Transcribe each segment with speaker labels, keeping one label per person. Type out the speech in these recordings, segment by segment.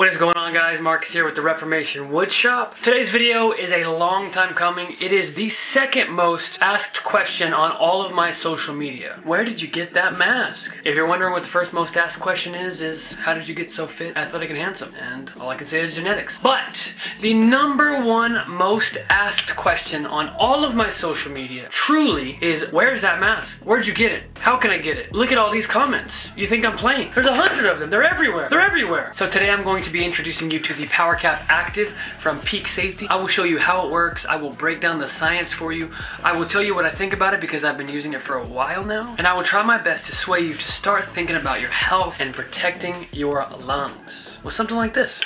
Speaker 1: What is going on guys? Markis here with the Reformation Wood Shop. Today's video is a long time coming. It is the second most asked question on all of my social media. Where did you get that mask? If you're wondering what the first most asked question is, is how did you get so fit, athletic, and handsome? And all I can say is genetics. But the number one most asked question on all of my social media truly is where's that mask? Where'd you get it? How can I get it? Look at all these comments. You think I'm playing? There's a hundred of them. They're everywhere. They're everywhere. So today I'm going to be introducing you to the PowerCap Active from Peke Safety. I will show you how it works. I will break down the science for you. I will tell you what I think about it because I've been using it for a while now. And I will try my best to sway you to start thinking about your health and protecting your lungs with something like this.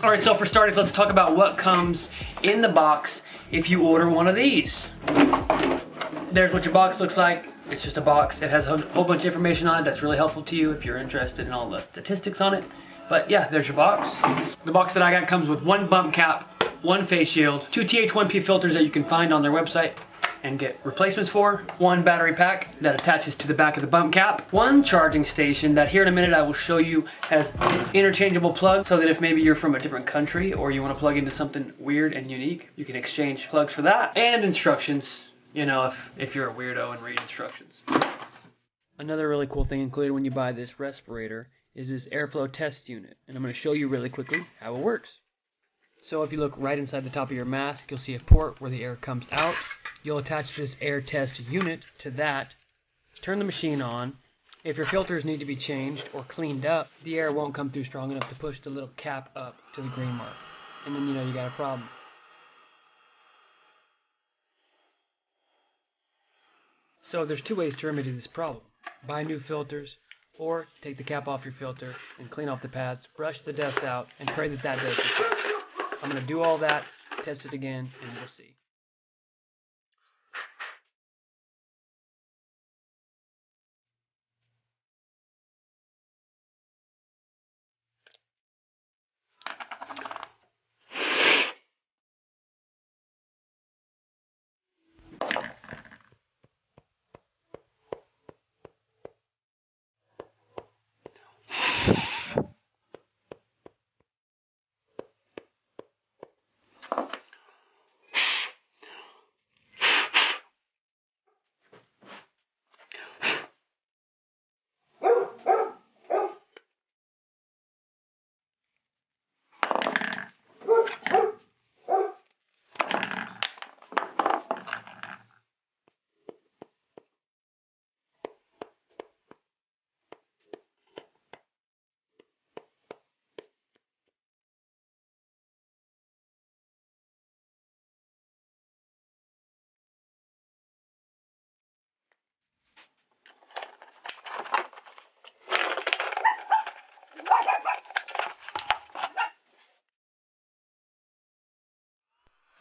Speaker 1: All right, so for starters, let's talk about what comes in the box if you order one of these. There's what your box looks like. It's just a box. It has a whole bunch of information on it that's really helpful to you if you're interested in all the statistics on it. But yeah, there's your box. The box that I got comes with one bump cap, one face shield, two TH1P filters that you can find on their website, and get replacements for, one battery pack that attaches to the back of the bump cap, one charging station that here in a minute I will show you has interchangeable plugs so that if maybe you're from a different country or you want to plug into something weird and unique, you can exchange plugs for that, and instructions, you know, if, if you're a weirdo and read instructions. Another really cool thing included when you buy this respirator is this airflow test unit, and I'm going to show you really quickly how it works. So if you look right inside the top of your mask, you'll see a port where the air comes out. You'll attach this air test unit to that, turn the machine on. If your filters need to be changed or cleaned up, the air won't come through strong enough to push the little cap up to the green mark. And then you know you got a problem. So there's two ways to remedy this problem. Buy new filters or take the cap off your filter and clean off the pads, brush the dust out, and pray that that does the trick. I'm going to do all that, test it again, and we'll see.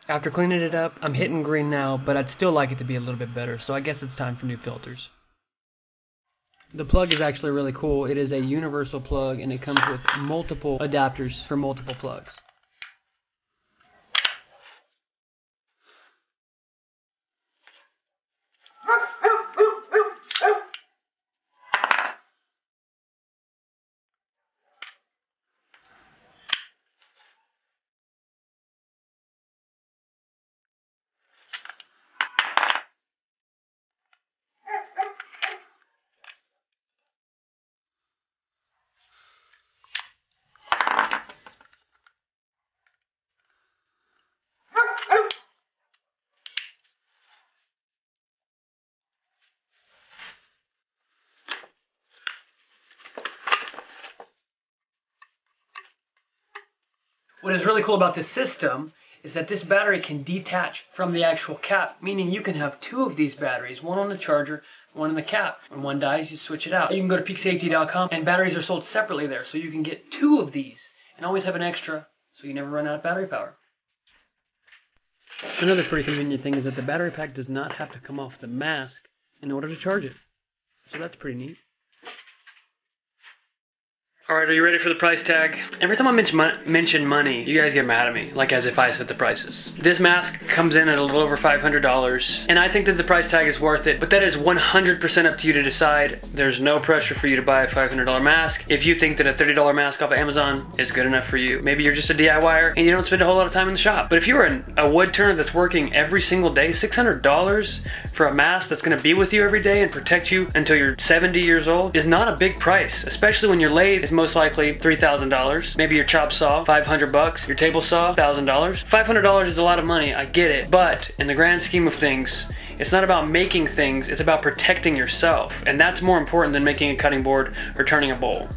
Speaker 1: After cleaning it up, I'm hitting green now, but I'd still like it to be a little bit better, so I guess it's time for new filters. The plug is actually really cool. It is a universal plug and it comes with multiple adapters for multiple plugs. What is really cool about this system is that this battery can detach from the actual cap, meaning you can have two of these batteries, one on the charger, one in the cap. When one dies, you switch it out. You can go to pekesafety.com and batteries are sold separately there, so you can get two of these and always have an extra so you never run out of battery power. Another pretty convenient thing is that the battery pack does not have to come off the mask in order to charge it. So that's pretty neat. All right, are you ready for the price tag? Every time I mention, mon- mention money, you guys get mad at me, like as if I set the prices. This mask comes in at a little over $500, and I think that the price tag is worth it, but that is 100% up to you to decide. There's no pressure for you to buy a $500 mask. If you think that a $30 mask off of Amazon is good enough for you, maybe you're just a DIYer and you don't spend a whole lot of time in the shop. But if you're an, a wood turner that's working every single day, $600 for a mask that's gonna be with you every day and protect you until you're 70 years old is not a big price, especially when your lathe is most likely $3,000. Maybe your chop saw, 500 bucks. Your table saw, $1,000. $500 is a lot of money, I get it. But in the grand scheme of things, it's not about making things, it's about protecting yourself. And that's more important than making a cutting board or turning a bowl.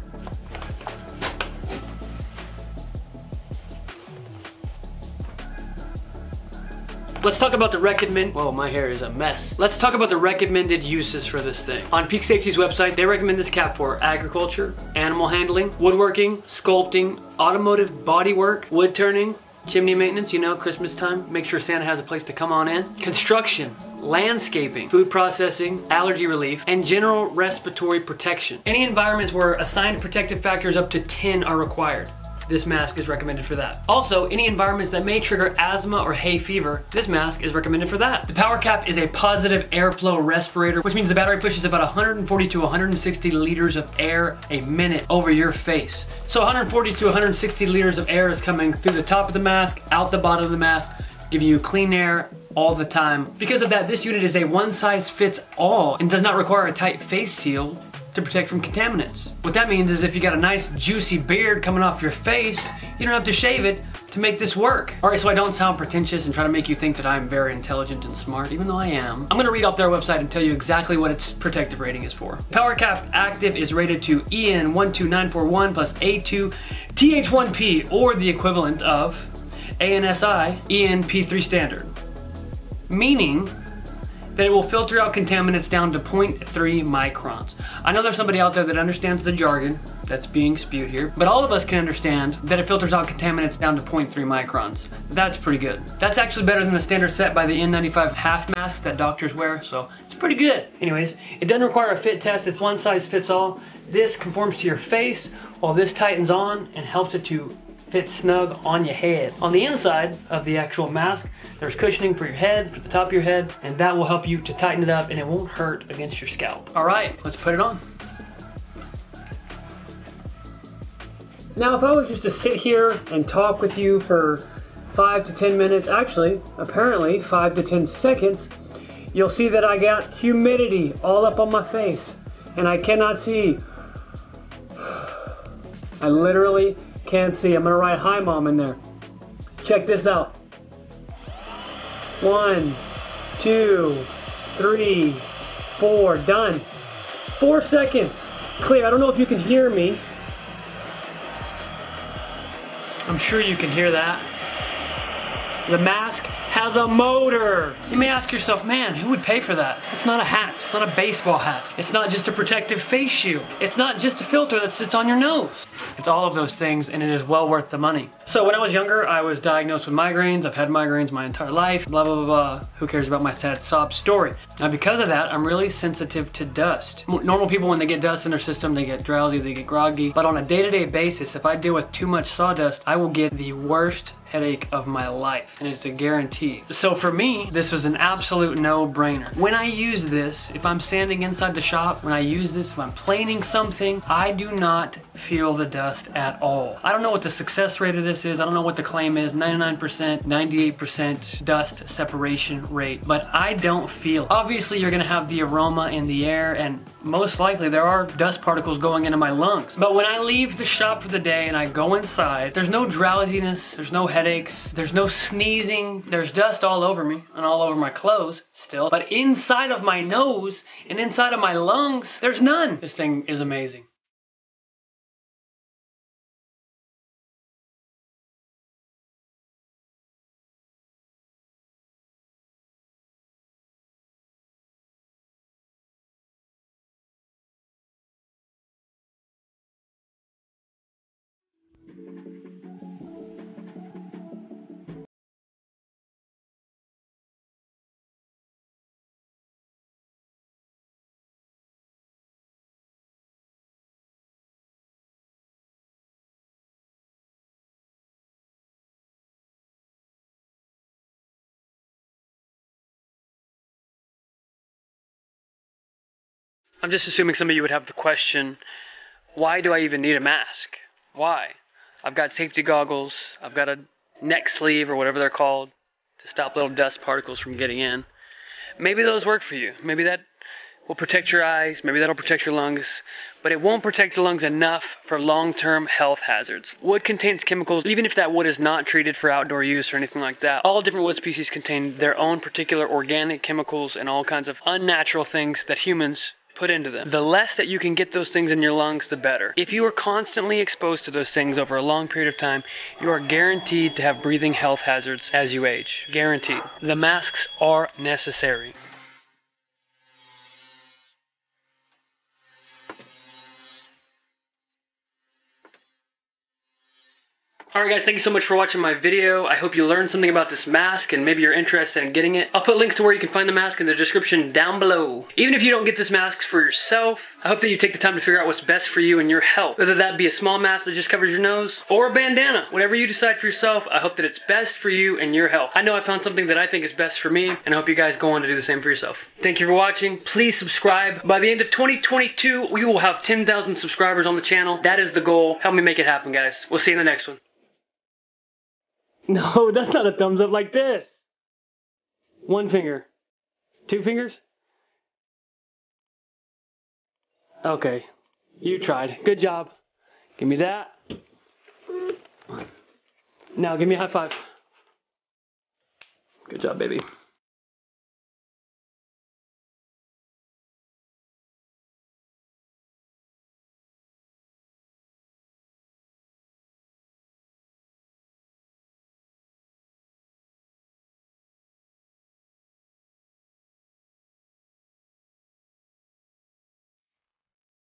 Speaker 1: Let's talk about the recommend. Whoa, my hair is a mess. Let's talk about the recommended uses for this thing. On Peke Safety's website, they recommend this cap for agriculture, animal handling, woodworking, sculpting, automotive bodywork, wood turning, chimney maintenance, you know, Christmas time. Make sure Santa has a place to come on in. Construction, landscaping, food processing, allergy relief, and general respiratory protection. Any environments where assigned protective factors up to 10 are required. This mask is recommended for that. Also, any environments that may trigger asthma or hay fever, this mask is recommended for that. The Power Cap is a positive airflow respirator, which means the battery pushes about 140 to 160 liters of air a minute over your face. So 140 to 160 liters of air is coming through the top of the mask, out the bottom of the mask, giving you clean air all the time. Because of that, this unit is a one size fits all and does not require a tight face seal to protect from contaminants. What that means is if you got a nice juicy beard coming off your face, you don't have to shave it to make this work. All right, so I don't sound pretentious and try to make you think that I'm very intelligent and smart, even though I am. I'm gonna read off their website and tell you exactly what its protective rating is for. PowerCap Active is rated to EN12941 plus A2 TH1P, or the equivalent of ANSI ENP3 standard. Meaning that it will filter out contaminants down to 0.3 microns. I know there's somebody out there that understands the jargon that's being spewed here, but all of us can understand that it filters out contaminants down to 0.3 microns. That's pretty good. That's actually better than the standard set by the N95 half mask that doctors wear, so it's pretty good. Anyways, it doesn't require a fit test, it's one size fits all. This conforms to your face, while this tightens on and helps it to fit snug on your head. On the inside of the actual mask, there's cushioning for your head, for the top of your head, and that will help you to tighten it up and it won't hurt against your scalp. All right, let's put it on. Now, if I was just to sit here and talk with you for five to 10 minutes, actually, apparently five to 10 seconds, you'll see that I got humidity all up on my face and I cannot see. I literally can't see. I'm gonna write hi mom in there. Check this out. One, two, three, four, done. Four seconds. Clear. I don't know if you can hear me. I'm sure you can hear that. The mask has a motor. You may ask yourself, man, who would pay for that? It's not a hat. It's not a baseball hat. It's not just a protective face shield. It's not just a filter that sits on your nose. It's all of those things, and it is well worth the money. So when I was younger, I was diagnosed with migraines. I've had migraines my entire life. Blah, blah, blah, blah. Who cares about my sad sob story? Now, because of that, I'm really sensitive to dust. Normal people, when they get dust in their system, they get drowsy, they get groggy. But on a day-to-day -day basis, if I deal with too much sawdust, I will get the worst headache of my life and it's a guarantee. So for me, this was an absolute no-brainer. When I use this, if I'm standing inside the shop, when I use this, if I'm planing something, I do not feel the dust at all. I don't know what the success rate of this is. I don't know what the claim is, 99%, 98% dust separation rate, but I don't feel. Obviously, you're gonna have the aroma in the air and most likely there are dust particles going into my lungs. But when I leave the shop for the day and I go inside, there's no drowsiness, there's no headaches, there's no sneezing, there's dust all over me and all over my clothes still. But inside of my nose and inside of my lungs, there's none. This thing is amazing. I'm just assuming some of you would have the question, why do I even need a mask? Why? I've got safety goggles, I've got a neck sleeve or whatever they're called to stop little dust particles from getting in. Maybe those work for you. Maybe that will protect your eyes, maybe that'll protect your lungs, but it won't protect your lungs enough for long term health hazards. Wood contains chemicals, even if that wood is not treated for outdoor use or anything like that. All different wood species contain their own particular organic chemicals and all kinds of unnatural things that humans put into them. The less that you can get those things in your lungs, the better. If you are constantly exposed to those things over a long period of time, you are guaranteed to have breathing health hazards as you age. Guaranteed. The masks are necessary. Alright guys, thank you so much for watching my video. I hope you learned something about this mask and maybe you're interested in getting it. I'll put links to where you can find the mask in the description down below. Even if you don't get this mask for yourself, I hope that you take the time to figure out what's best for you and your health. Whether that be a small mask that just covers your nose or a bandana. Whatever you decide for yourself, I hope that it's best for you and your health. I know I found something that I think is best for me and I hope you guys go on to do the same for yourself. Thank you for watching. Please subscribe. By the end of 2022, we will have 10,000 subscribers on the channel. That is the goal. Help me make it happen, guys. We'll see you in the next one. No, that's not a thumbs up like this. One finger. Two fingers? Okay. You tried. Good job. Give me that. Now give me a high five. Good job, baby.